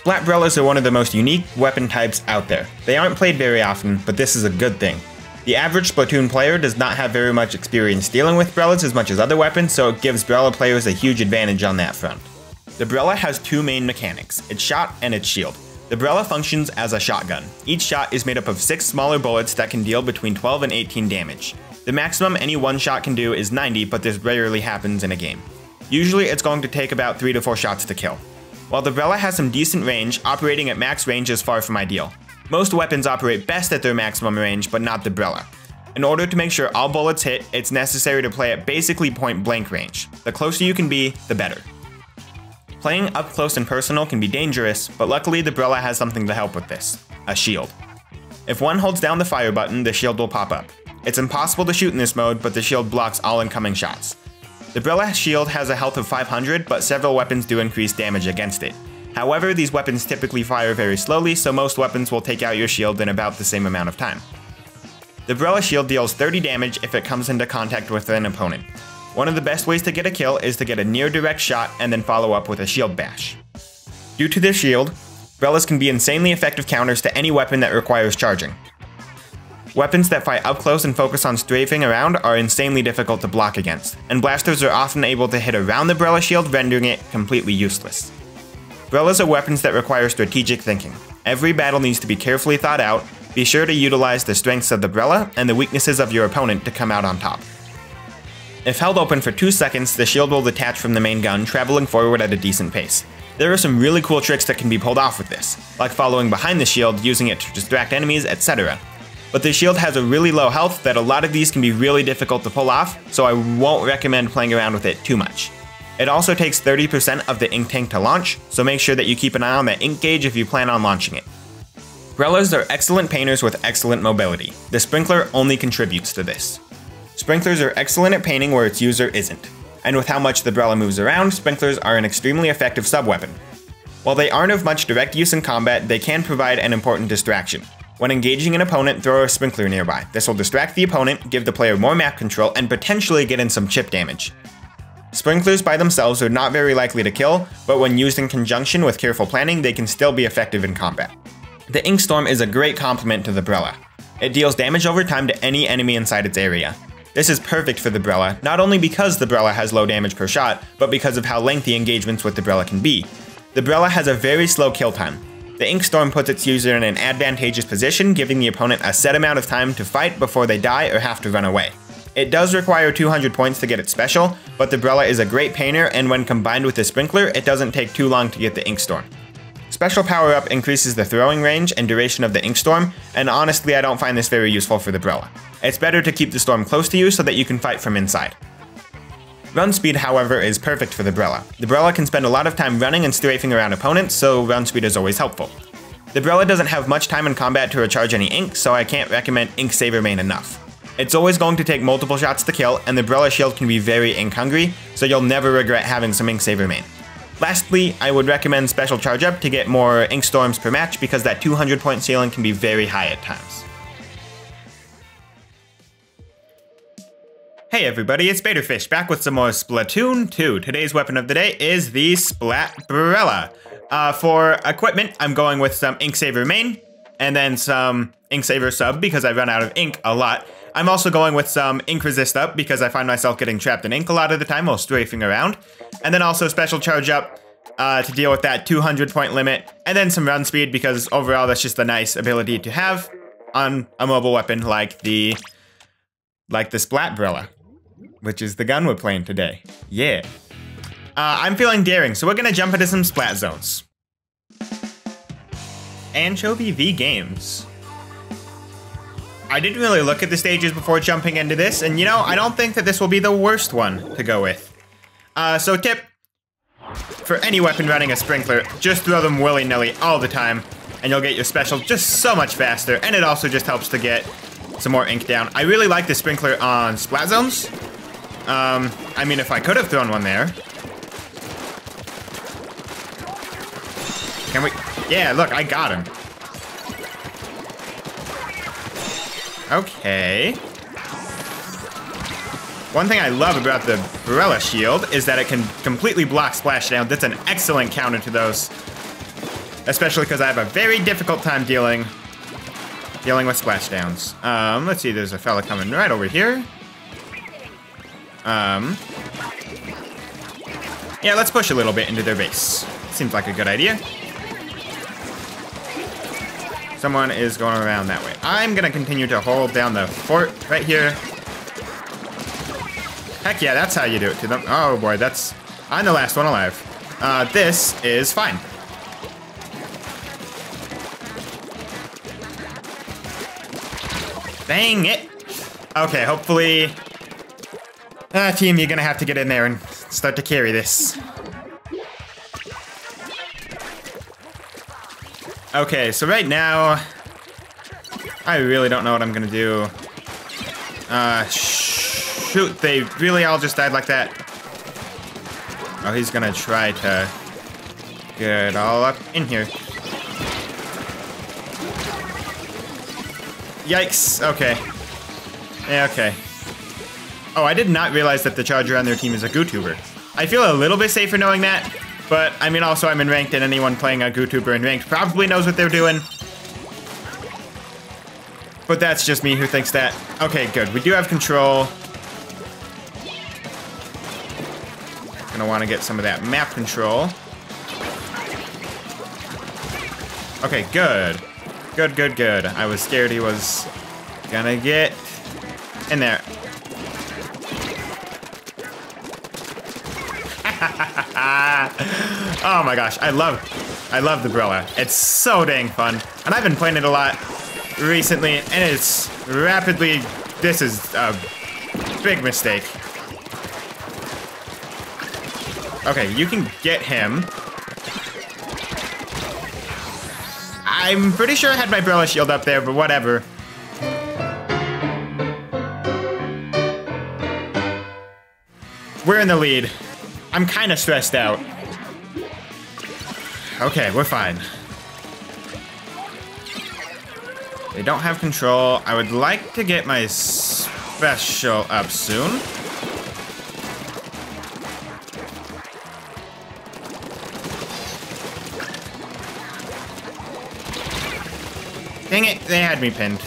Splat Brellas are one of the most unique weapon types out there. They aren't played very often, but this is a good thing. The average Splatoon player does not have very much experience dealing with Brellas as much as other weapons, so it gives Brella players a huge advantage on that front. The Brella has two main mechanics, its shot and its shield. The Brella functions as a shotgun. Each shot is made up of 6 smaller bullets that can deal between 12 and 18 damage. The maximum any one shot can do is 90, but this rarely happens in a game. Usually it's going to take about 3 to 4 shots to kill. While the Brella has some decent range, operating at max range is far from ideal. Most weapons operate best at their maximum range, but not the Brella. In order to make sure all bullets hit, it's necessary to play at basically point blank range. The closer you can be, the better. Playing up close and personal can be dangerous, but luckily the Brella has something to help with this, a shield. If one holds down the fire button, the shield will pop up. It's impossible to shoot in this mode, but the shield blocks all incoming shots. The Brella shield has a health of 500, but several weapons do increase damage against it. However, these weapons typically fire very slowly, so most weapons will take out your shield in about the same amount of time. The Brella shield deals 30 damage if it comes into contact with an opponent. One of the best ways to get a kill is to get a near direct shot and then follow up with a shield bash. Due to this shield, Brellas can be insanely effective counters to any weapon that requires charging. Weapons that fight up close and focus on strafing around are insanely difficult to block against, and blasters are often able to hit around the Brella shield, rendering it completely useless. Brellas are weapons that require strategic thinking. Every battle needs to be carefully thought out, be sure to utilize the strengths of the Brella and the weaknesses of your opponent to come out on top. If held open for 2 seconds, the shield will detach from the main gun, traveling forward at a decent pace. There are some really cool tricks that can be pulled off with this, like following behind the shield, using it to distract enemies, etc but the shield has a really low health that a lot of these can be really difficult to pull off, so I won't recommend playing around with it too much. It also takes 30% of the ink tank to launch, so make sure that you keep an eye on that ink gauge if you plan on launching it. Brellas are excellent painters with excellent mobility. The Sprinkler only contributes to this. Sprinklers are excellent at painting where its user isn't. And with how much the Brella moves around, Sprinklers are an extremely effective sub-weapon. While they aren't of much direct use in combat, they can provide an important distraction. When engaging an opponent, throw a sprinkler nearby. This will distract the opponent, give the player more map control, and potentially get in some chip damage. Sprinklers by themselves are not very likely to kill, but when used in conjunction with careful planning, they can still be effective in combat. The Ink Storm is a great complement to the Brella. It deals damage over time to any enemy inside its area. This is perfect for the Brella, not only because the Brella has low damage per shot, but because of how lengthy engagements with the Brella can be. The Brella has a very slow kill time, the Ink Storm puts its user in an advantageous position, giving the opponent a set amount of time to fight before they die or have to run away. It does require 200 points to get it special, but the Brella is a great painter, and when combined with the Sprinkler, it doesn't take too long to get the Ink Storm. Special Power Up increases the throwing range and duration of the Ink Storm, and honestly I don't find this very useful for the Brella. It's better to keep the Storm close to you so that you can fight from inside. Run speed, however, is perfect for the Brella. The Brella can spend a lot of time running and strafing around opponents, so run speed is always helpful. The Brella doesn't have much time in combat to recharge any ink, so I can't recommend Ink Saver main enough. It's always going to take multiple shots to kill, and the Brella shield can be very ink hungry, so you'll never regret having some Ink Saver main. Lastly, I would recommend Special Charge Up to get more Ink Storms per match because that 200 point ceiling can be very high at times. Hey everybody, it's BaiterFish back with some more Splatoon 2. Today's weapon of the day is the Splat Brella. Uh, for equipment, I'm going with some Ink Saver main, and then some Ink Saver sub because I run out of ink a lot. I'm also going with some ink resist up because I find myself getting trapped in ink a lot of the time while strafing around. And then also special charge up uh, to deal with that 200 point limit. And then some run speed because overall that's just a nice ability to have on a mobile weapon like the like the Splat Brella which is the gun we're playing today. Yeah. Uh, I'm feeling daring, so we're gonna jump into some splat zones. Ancho-V Games. I didn't really look at the stages before jumping into this, and you know, I don't think that this will be the worst one to go with. Uh, so tip, for any weapon running a sprinkler, just throw them willy-nilly all the time, and you'll get your special just so much faster, and it also just helps to get some more ink down. I really like the sprinkler on splat zones, um, I mean, if I could have thrown one there. Can we? Yeah, look, I got him. Okay. One thing I love about the Brella shield is that it can completely block splashdown. That's an excellent counter to those especially because I have a very difficult time dealing dealing with splashdowns. Um, let's see, there's a fella coming right over here. Um, yeah, let's push a little bit into their base. Seems like a good idea. Someone is going around that way. I'm gonna continue to hold down the fort right here. Heck yeah, that's how you do it to them. Oh boy, that's... I'm the last one alive. Uh, this is fine. Dang it. Okay, hopefully... Uh, team, you're gonna have to get in there and start to carry this. Okay, so right now... I really don't know what I'm gonna do. Uh, shoot, they really all just died like that. Oh, he's gonna try to get all up in here. Yikes. Okay. Yeah, okay. Oh, I did not realize that the charger on their team is a GooTuber. I feel a little bit safer knowing that, but I mean, also I'm in ranked, and anyone playing a GooTuber in ranked probably knows what they're doing. But that's just me who thinks that. Okay, good. We do have control. Gonna want to get some of that map control. Okay, good. Good, good, good. I was scared he was gonna get in there. Oh my gosh, I love, I love the Brella. It's so dang fun. And I've been playing it a lot recently, and it's rapidly, this is a big mistake. Okay, you can get him. I'm pretty sure I had my Brella shield up there, but whatever. We're in the lead. I'm kind of stressed out. Okay, we're fine. They don't have control. I would like to get my special up soon. Dang it, they had me pinned.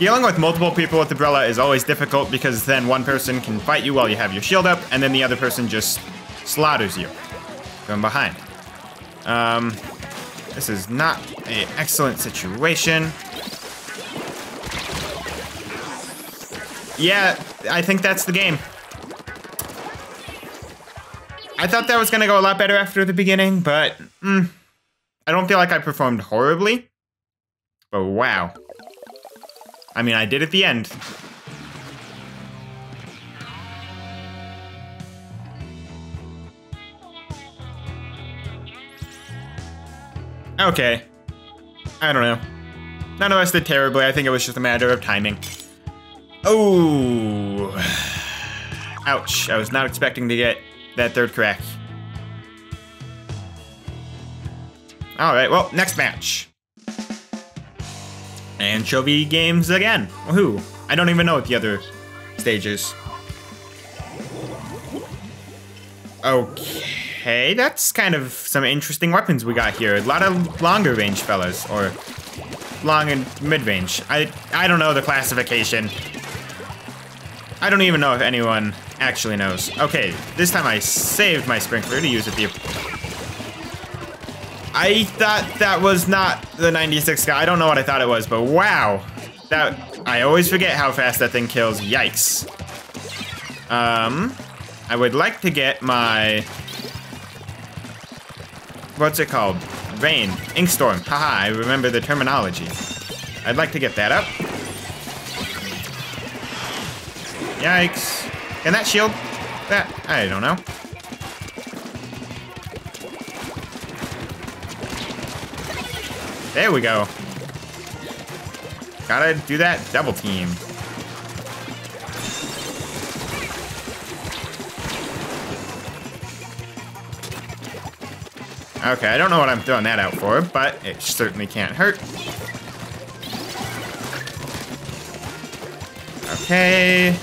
Dealing with multiple people with the Brella is always difficult because then one person can fight you while you have your shield up, and then the other person just slaughters you from behind. Um, this is not an excellent situation. Yeah, I think that's the game. I thought that was going to go a lot better after the beginning, but mm, I don't feel like I performed horribly. But wow. I mean, I did at the end. Okay. I don't know. None of us did terribly. I think it was just a matter of timing. Oh. Ouch. I was not expecting to get that third crack. Alright, well, next match. Ancho-V games again. Woohoo. I don't even know what the other stage is. Okay, that's kind of some interesting weapons we got here. A lot of longer range fellas, or long and mid-range. I, I don't know the classification. I don't even know if anyone actually knows. Okay, this time I saved my sprinkler to use at the I thought that was not the 96 guy. I don't know what I thought it was, but wow. That I always forget how fast that thing kills. Yikes. Um, I would like to get my... What's it called? Rain. Inkstorm. Haha, I remember the terminology. I'd like to get that up. Yikes. Can that shield? That? I don't know. There we go. Gotta do that double team. Okay, I don't know what I'm throwing that out for, but it certainly can't hurt. Okay.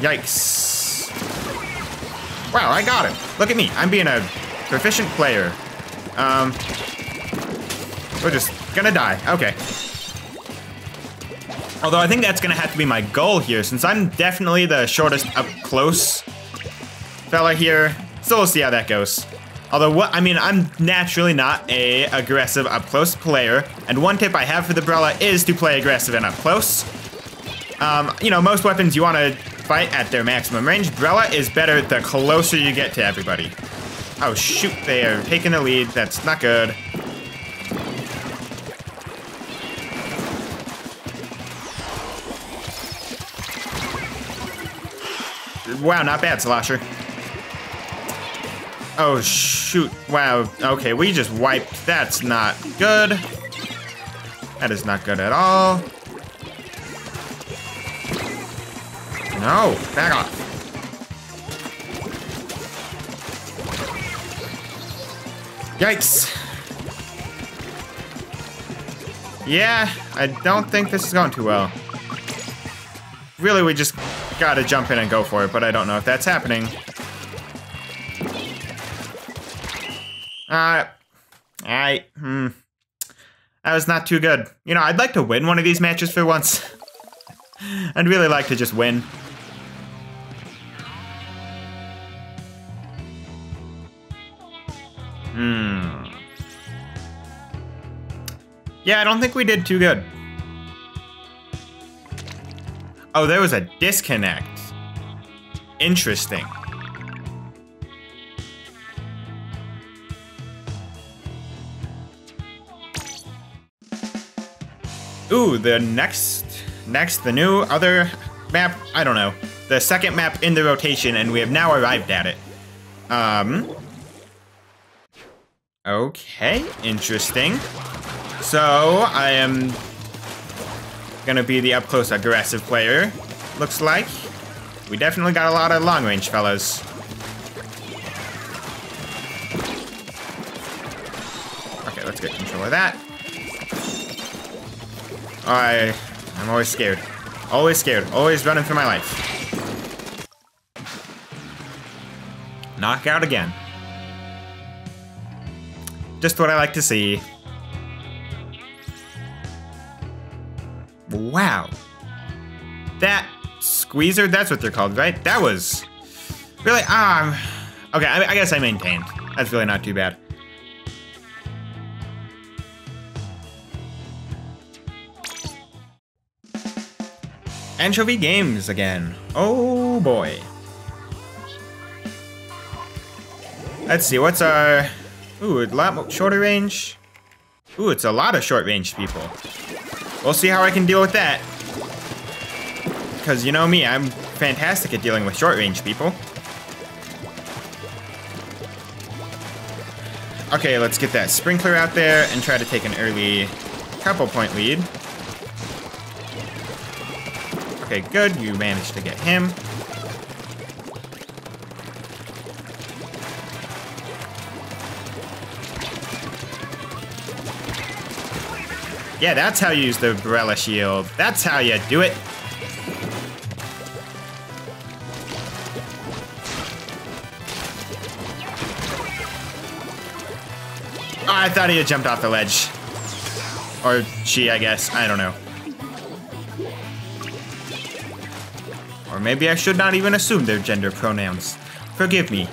Yikes. Wow, I got him. Look at me. I'm being a Proficient player. Um, we're just gonna die. Okay. Although I think that's gonna have to be my goal here, since I'm definitely the shortest up close fella here. So we'll see how that goes. Although what I mean, I'm naturally not a aggressive up close player, and one tip I have for the Brella is to play aggressive and up close. Um, you know, most weapons you want to fight at their maximum range. Brella is better the closer you get to everybody. Oh shoot, they are taking the lead. That's not good. Wow, not bad, Slosher. Oh, shoot. Wow. Okay, we just wiped. That's not good. That is not good at all. No, back off. Yikes. Yeah, I don't think this is going too well. Really, we just gotta jump in and go for it, but I don't know if that's happening. Uh, I, hmm. That was not too good. You know, I'd like to win one of these matches for once. I'd really like to just win. Hmm. Yeah, I don't think we did too good. Oh, there was a disconnect. Interesting. Ooh, the next, next, the new other map, I don't know. The second map in the rotation, and we have now arrived at it. Um. Okay, interesting. So, I am gonna be the up-close aggressive player, looks like. We definitely got a lot of long-range fellas. Okay, let's get control of that. I, I'm always scared. Always scared. Always running for my life. Knockout again. Just what I like to see. Wow. That squeezer, that's what they're called, right? That was really, um, okay, I, I guess I maintained. That's really not too bad. Ancho-V Games again. Oh boy. Let's see, what's our... Ooh, a lot shorter range. Ooh, it's a lot of short range people. We'll see how I can deal with that. Because you know me, I'm fantastic at dealing with short range people. Okay, let's get that sprinkler out there and try to take an early couple point lead. Okay, good. You managed to get him. Yeah, that's how you use the Brella shield. That's how you do it. I thought he had jumped off the ledge. Or she, I guess. I don't know. Or maybe I should not even assume their gender pronouns. Forgive me.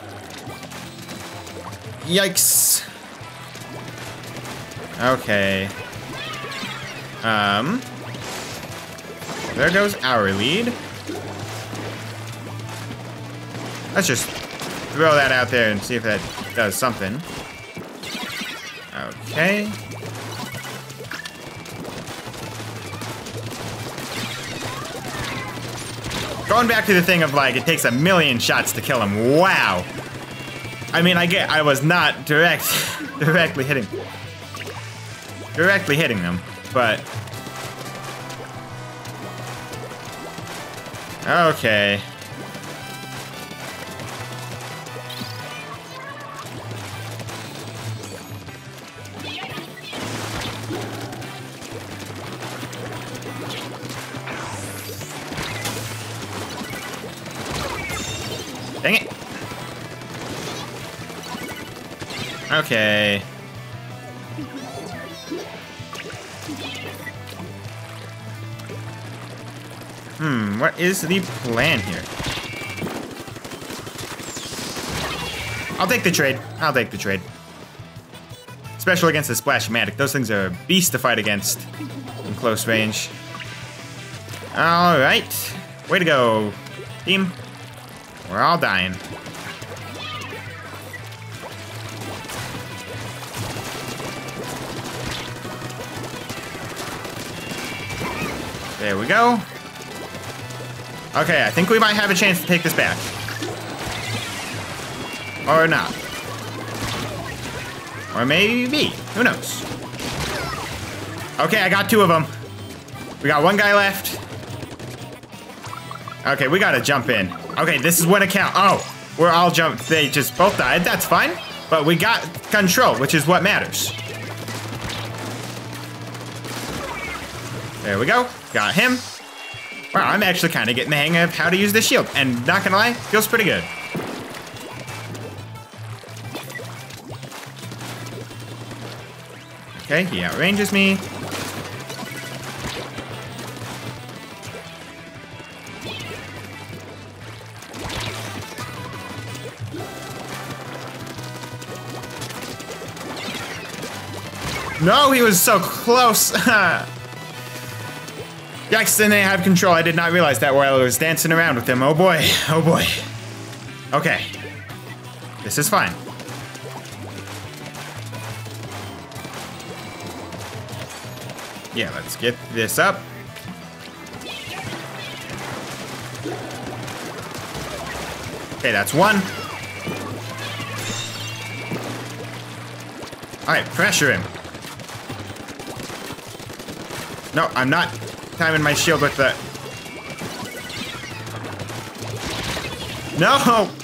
Yikes. Okay. Um. There goes our lead. Let's just throw that out there and see if that does something. Okay. Going back to the thing of like, it takes a million shots to kill him. Wow. I mean, I get, I was not direct, directly hitting, directly hitting them, but. Okay. Okay. Hmm, what is the plan here? I'll take the trade. I'll take the trade. Special against the Splashmatic. Those things are a beast to fight against in close range. Alright. Way to go, team. We're all dying. There we go. Okay, I think we might have a chance to take this back. Or not. Or maybe. Who knows? Okay, I got two of them. We got one guy left. Okay, we gotta jump in. Okay, this is when it count. Oh, we're all jump. They just both died. That's fine. But we got control, which is what matters. There we go. Got him. Wow, I'm actually kind of getting the hang of how to use this shield. And not gonna lie, feels pretty good. Okay, he outranges me. No, he was so close. Yikes, then they have control. I did not realize that while I was dancing around with them. Oh boy, oh boy. Okay. This is fine. Yeah, let's get this up. Okay, that's one. Alright, pressure him. No, I'm not timing my shield with the... No!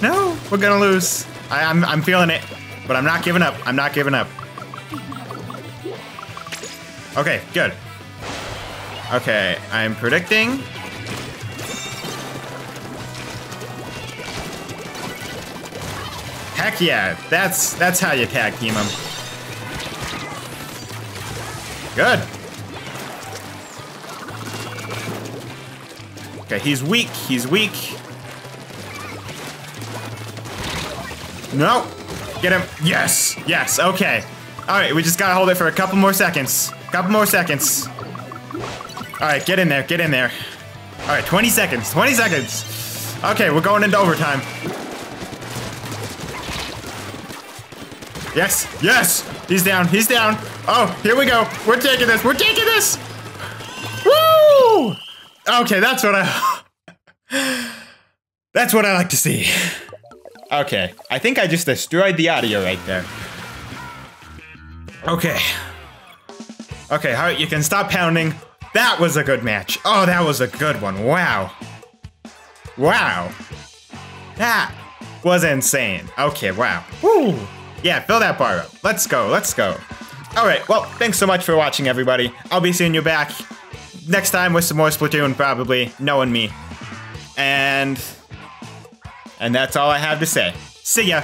No! We're gonna lose. I, I'm, I'm feeling it. But I'm not giving up. I'm not giving up. Okay, good. Okay, I'm predicting... Heck yeah, that's that's how you tag team them. Good. Okay, he's weak. He's weak. No. Get him. Yes. Yes. Okay. All right, we just gotta hold it for a couple more seconds. Couple more seconds. All right, get in there. Get in there. All right, 20 seconds. 20 seconds. Okay, we're going into overtime. Yes. Yes. He's down. He's down. Oh, here we go. We're taking this. We're taking! Okay, that's what I. that's what I like to see. Okay, I think I just destroyed the audio right there. Okay. Okay, Heart, you can stop pounding. That was a good match. Oh, that was a good one. Wow. Wow. That was insane. Okay, wow. Woo. Yeah, fill that bar up. Let's go, let's go. All right, well, thanks so much for watching, everybody. I'll be seeing you back next time with some more Splatoon, probably, knowing me. And... And that's all I have to say. See ya!